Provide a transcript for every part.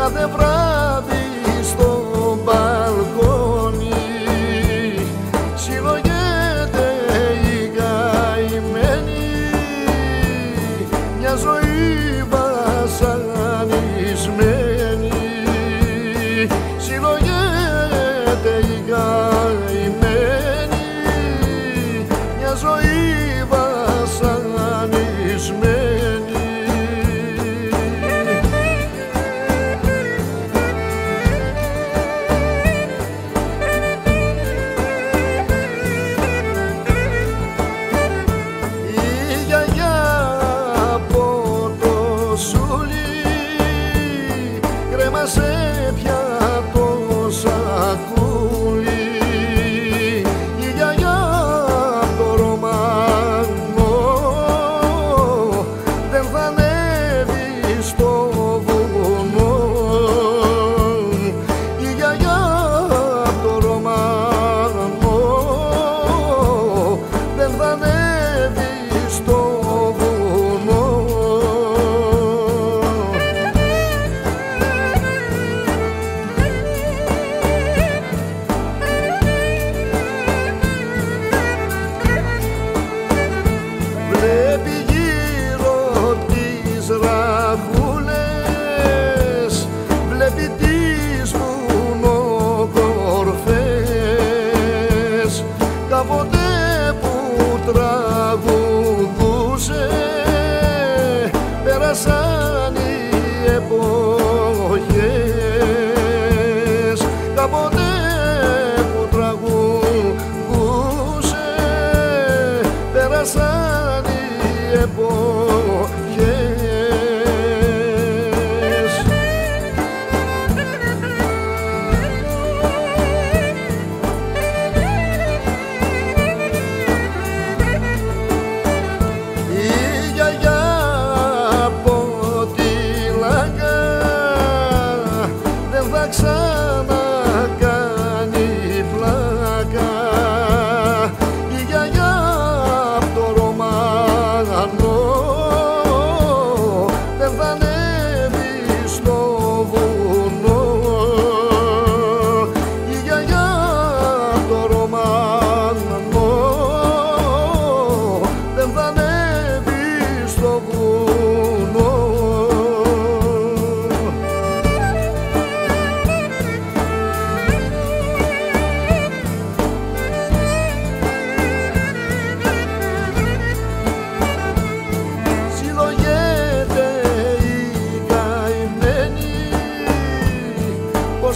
cada branco.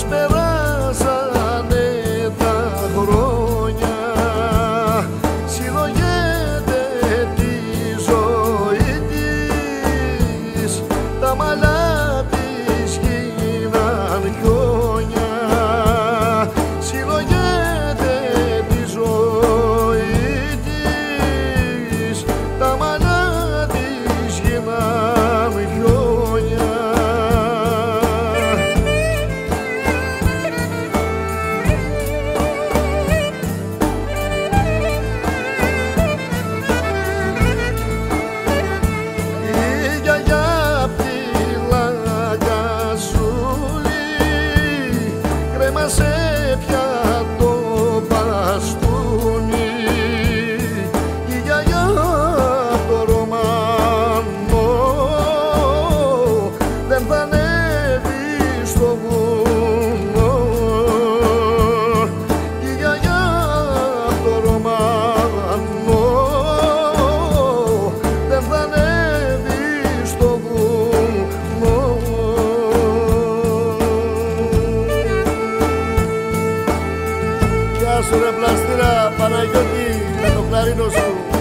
esperança. ρε πλαστήρα Παναγιώτη με το κλαρίνο σου.